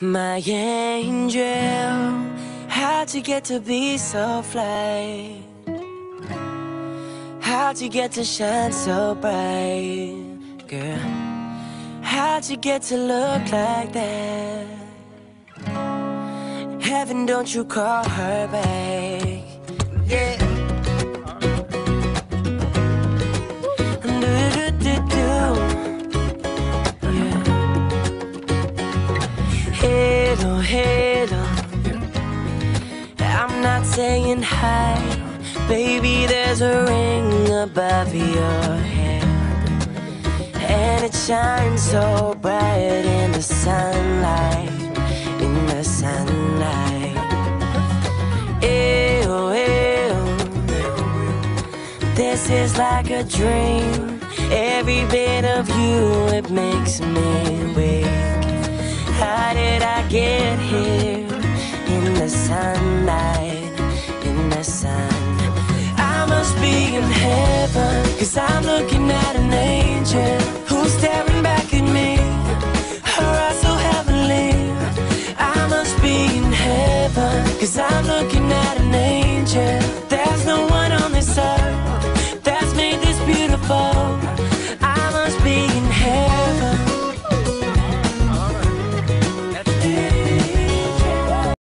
My angel, how'd you get to be so fly? How'd you get to shine so bright, girl? How'd you get to look like that? Heaven, don't you call her back? Hello, hello. I'm not saying hi, baby. There's a ring above your head, and it shines so bright in the sunlight, in the sunlight. Ew, ew. This is like a dream. Every bit of you, it makes me get here in the sunlight, in the sun. I must be in heaven, cause I'm looking at an angel who's staring back at me. Her eyes so heavenly. I must be in heaven, cause I'm looking.